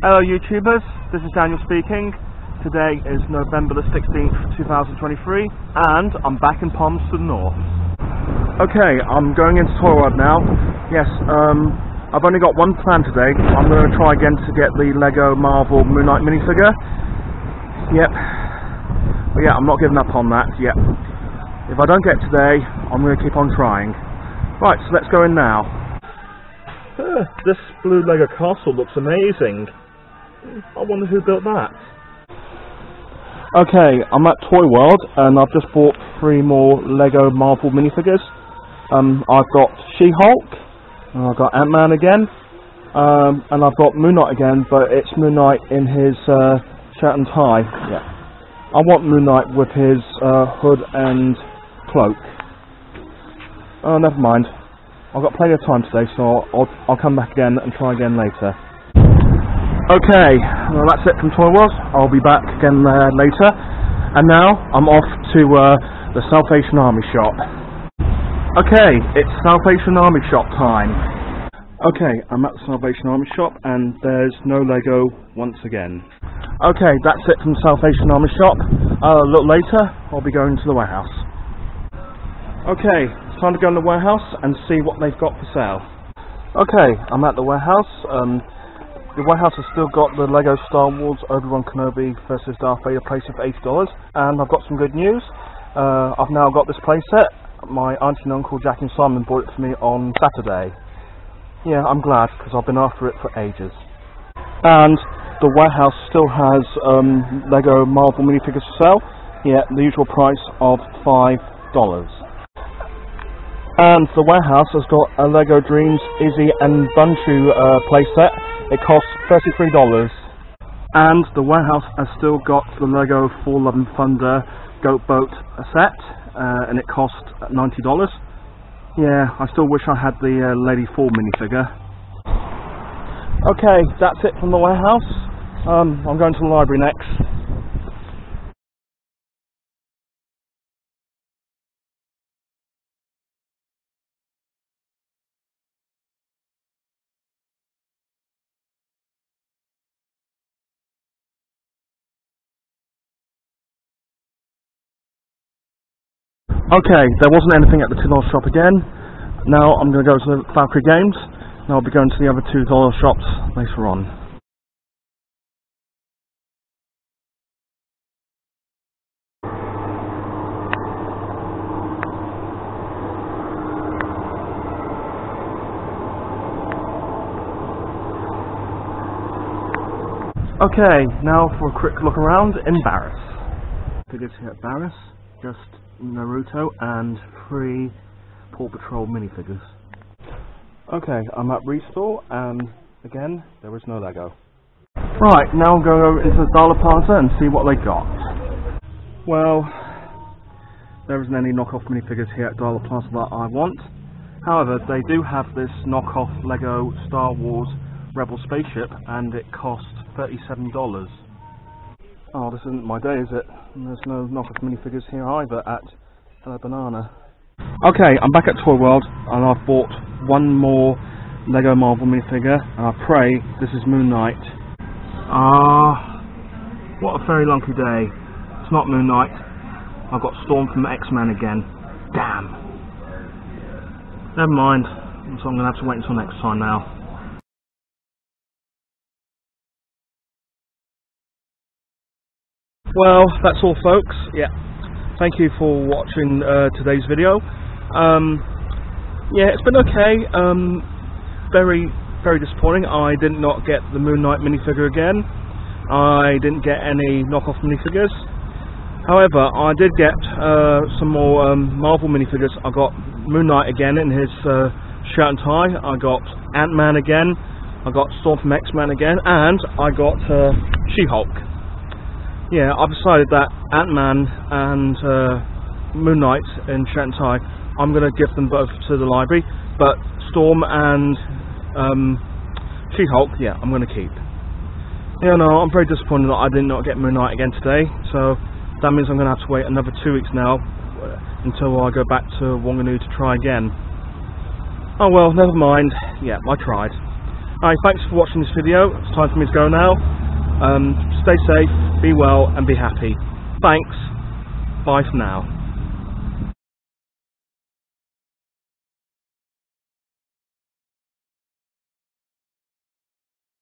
Hello YouTubers, this is Daniel speaking. Today is November the 16th, 2023 and I'm back in Palmerston North. Okay, I'm going into Toy World now. Yes, um, I've only got one plan today. I'm going to try again to get the LEGO Marvel Moon Knight minifigure. Yep. But yeah, I'm not giving up on that yep. If I don't get today, I'm going to keep on trying. Right, so let's go in now. Uh, this blue Lego castle looks amazing. I wonder who built that. Okay, I'm at Toy World and I've just bought three more Lego Marvel minifigures. Um, I've got She-Hulk, and I've got Ant-Man again, um, and I've got Moon Knight again, but it's Moon Knight in his uh, shirt and tie. Yeah, I want Moon Knight with his uh, hood and cloak. Oh, never mind. I've got plenty of time today, so I'll, I'll come back again and try again later. Okay, well that's it from Toy World. I'll be back again uh, later. And now I'm off to uh, the Salvation Army shop. Okay, it's Salvation Army shop time. Okay, I'm at the Salvation Army shop and there's no Lego once again. Okay, that's it from Salvation Army shop. Uh, a little later, I'll be going to the warehouse. Okay, it's time to go in the warehouse and see what they've got for sale. Okay, I'm at the warehouse. Um, the Warehouse has still got the Lego Star Wars Obi-Wan Kenobi versus Darth Vader playset for $80 and I've got some good news. Uh, I've now got this playset. My auntie and uncle Jack and Simon bought it for me on Saturday. Yeah, I'm glad because I've been after it for ages. And the Warehouse still has um, Lego Marvel minifigures for sale. Yeah, the usual price of $5. And the warehouse has got a Lego DREAMZzz Izzie and Bunchu uh, playset it costs $33. And the warehouse has still got the Lego Thor Love and Thunder Goat Boat set, uh, and it cost $90. Yeah, I still wish I had the uh, Lady Thor minifigure. Okay, that's it from the warehouse. Um, I'm going to the library next. Okay, there wasn't anything at the $2 shop again. Now I'm going to go to the Valkyrie Games, and I'll be going to the other $2 shops later on. Okay, now for a quick look around in Barras. Figures here at Barras, just Naruto and three Paw Patrol minifigures. Okay, I'm at Restore and again, there is no Lego. Right, now I'm going over into the Dollar Plaza and see what they got. Well, there isn't any knockoff minifigures here at Dollar Plaza that I want. However, they do have this knockoff Lego Star Wars Rebel spaceship and it costs $37. Oh, this isn't my day, is it? And there's no knockoff minifigures here either at Hello Banana. Okay, I'm back at Toy World and I've bought one more Lego Marvel minifigure and I pray this is Moon Knight. Ah, what a very lucky day. It's not Moon Knight. I've got Storm from X-Men again. Damn. Never mind. So I'm going to have to wait until next time now. Well, that's all folks. Yeah. Thank you for watching uh, today's video. Um, yeah, it's been okay. Um, very, very disappointing. I did not get the Moon Knight minifigure again. I didn't get any knockoff minifigures. However, I did get uh, some more um, Marvel minifigures. I got Moon Knight again in his uh, shirt and tie. I got Ant-Man again. I got Storm from X-Men again. And I got uh, She-Hulk yeah, I've decided that Ant-Man and uh, Moon Knight in Shanghai, I'm going to give them both to the library, but Storm and um, She-Hulk, yeah, I'm going to keep. Yeah, no, I'm very disappointed that I did not get Moon Knight again today, so that means I'm going to have to wait another two weeks now uh, until I go back to Wanganui to try again. Oh well, never mind. Yeah, I tried. Alright, thanks for watching this video. It's time for me to go now. Um, stay safe, be well, and be happy. Thanks. Bye for now.